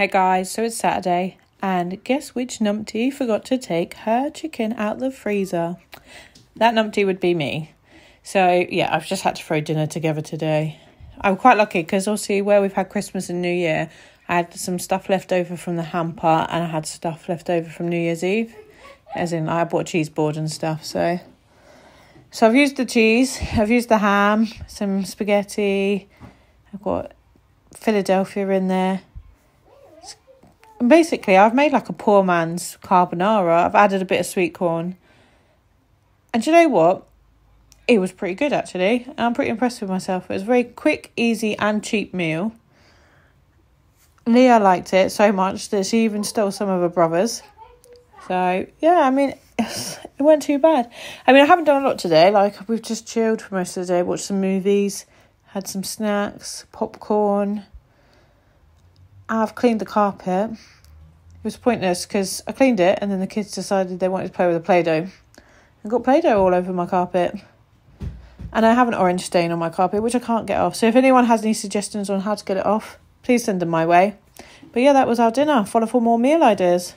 Hey guys, so it's Saturday, and guess which numpty forgot to take her chicken out the freezer? That numpty would be me. So, yeah, I've just had to throw dinner together today. I'm quite lucky because obviously, where we've had Christmas and New Year, I had some stuff left over from the hamper and I had stuff left over from New Year's Eve, as in, I bought cheese board and stuff. So, so I've used the cheese, I've used the ham, some spaghetti, I've got Philadelphia in there basically, I've made like a poor man's carbonara. I've added a bit of sweet corn. And you know what? It was pretty good actually. I'm pretty impressed with myself. It was a very quick, easy, and cheap meal. Leah liked it so much that she even stole some of her brother's. So, yeah, I mean, it went too bad. I mean, I haven't done a lot today. Like, we've just chilled for most of the day, watched some movies, had some snacks, popcorn. I've cleaned the carpet. It was pointless because I cleaned it and then the kids decided they wanted to play with the Play Doh. I got Play Doh all over my carpet. And I have an orange stain on my carpet, which I can't get off. So if anyone has any suggestions on how to get it off, please send them my way. But yeah, that was our dinner. Follow for more meal ideas.